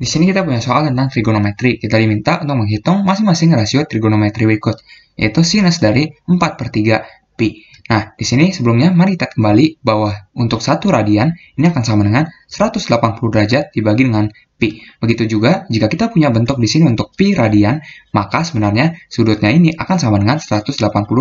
Di sini kita punya soal tentang trigonometri. Kita diminta untuk menghitung masing-masing rasio trigonometri berikut, yaitu sinus dari 4 per 3 pi. Nah, di sini sebelumnya mari kita kembali bahwa untuk satu radian ini akan sama dengan 180 derajat dibagi dengan pi. Begitu juga jika kita punya bentuk di sini untuk pi radian, maka sebenarnya sudutnya ini akan sama dengan 180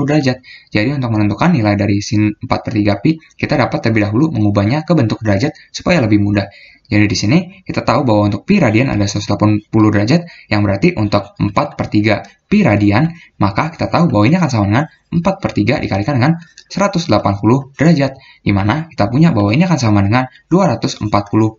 derajat. Jadi untuk menentukan nilai dari sin 4 per 3 pi, kita dapat terlebih dahulu mengubahnya ke bentuk derajat supaya lebih mudah. Jadi di sini kita tahu bahwa untuk pi radian ada 180 derajat, yang berarti untuk 4 per 3 pi radian, maka kita tahu bahwa ini akan sama dengan 4 per 3 dikalikan dengan 180 derajat, di mana kita punya bahwa ini akan sama dengan 240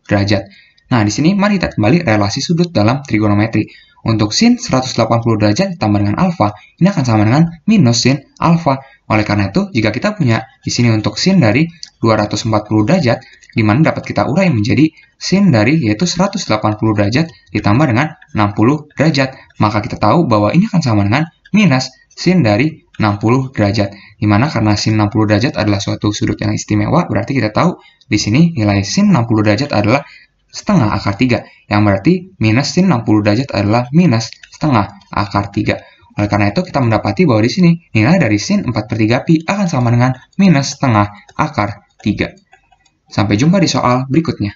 derajat. Nah, di sini mari kita kembali relasi sudut dalam trigonometri. Untuk sin 180 derajat ditambah dengan alfa, ini akan sama dengan minus sin alfa. Oleh karena itu, jika kita punya di sini untuk sin dari 240 derajat, di mana dapat kita urai menjadi sin dari yaitu 180 derajat ditambah dengan 60 derajat. Maka kita tahu bahwa ini akan sama dengan minus sin dari 60 derajat. Di mana karena sin 60 derajat adalah suatu sudut yang istimewa, berarti kita tahu di sini nilai sin 60 derajat adalah setengah akar 3, yang berarti minus sin 60 derajat adalah minus setengah akar 3. Oleh karena itu, kita mendapati bahwa di sini nilai dari sin 4 per 3 pi akan sama dengan minus setengah akar 3. Sampai jumpa di soal berikutnya.